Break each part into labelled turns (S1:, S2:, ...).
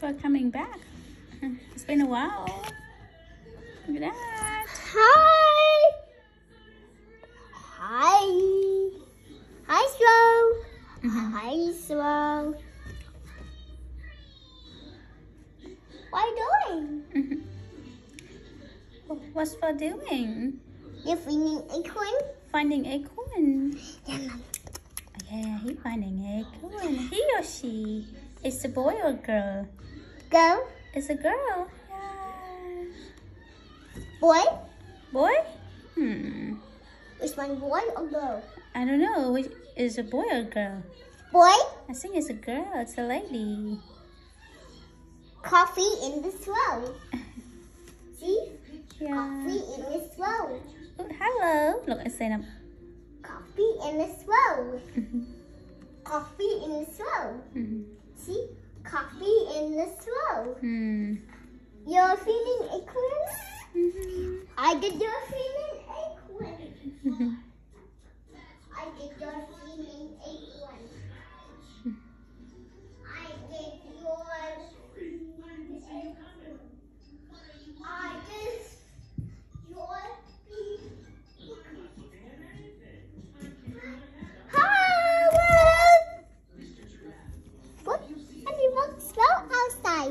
S1: for coming back. It's been a while. Look at that.
S2: Hi. Hi. Hi, Slow.
S1: Mhm.
S2: Hi, Slow. What are you doing?
S1: Mhm. What's for doing?
S2: You're feeding acorn?
S1: Finding acorn.
S2: Yum.
S1: Yeah, he finding acorn. He or she? It's a boy or girl?
S2: Go.
S1: It's a girl. Yeah.
S2: Boy.
S1: Boy? Hmm.
S2: Which one, boy or girl?
S1: I don't know. Which is a boy or girl?
S2: Boy.
S1: I think it's a girl. It's a lady.
S2: Coffee in the swell. See?
S1: Yeah.
S2: Coffee in the swell.
S1: Oh, hello. Look, I said up.
S2: Coffee in the swell.
S1: Mhm.
S2: Coffee in the swell.
S1: Mhm.
S2: See? Coffee in the swell.
S1: Hmm.
S2: You're feeding acorns?
S1: Mhm.
S2: I did your feeding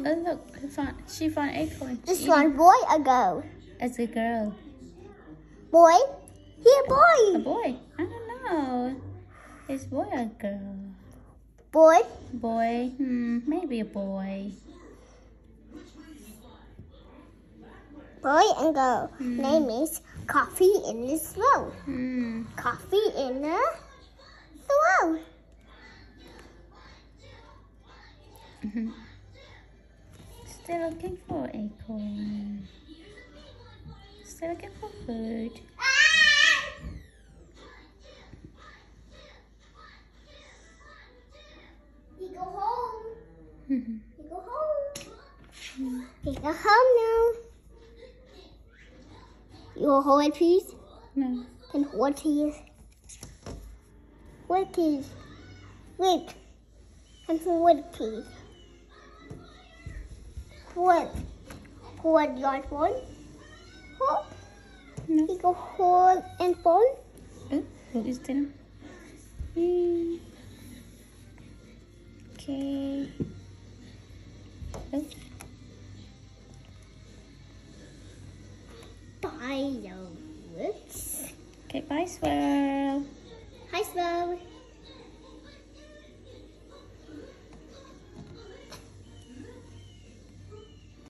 S1: Oh, look. I found, she found acorn.
S2: This
S1: She-
S2: one boy ago.
S1: It's a girl.
S2: Boy? Here,
S1: A
S2: boy.
S1: A boy. I don't know. It's boy or girl?
S2: Boy?
S1: Boy. Hmm. Maybe a boy.
S2: Boy and girl.
S1: Hmm.
S2: Name is Coffee in the Slow.
S1: Hmm.
S2: Coffee in the Slow.
S1: Mhm. Still looking for acorn. Still looking for food.
S2: You go home.
S1: Mhm.
S2: You go home. You go home now. You will hold it, please?
S1: no.
S2: Can hold please. Wait, please. Wait. Can hold please. Hold. Hold your phone. Hold.
S1: No.
S2: You go hold and phone.
S1: Oh, look, it's still. Hmm. Okay. Oh,
S2: Fireworks.
S1: okay, bye, swear.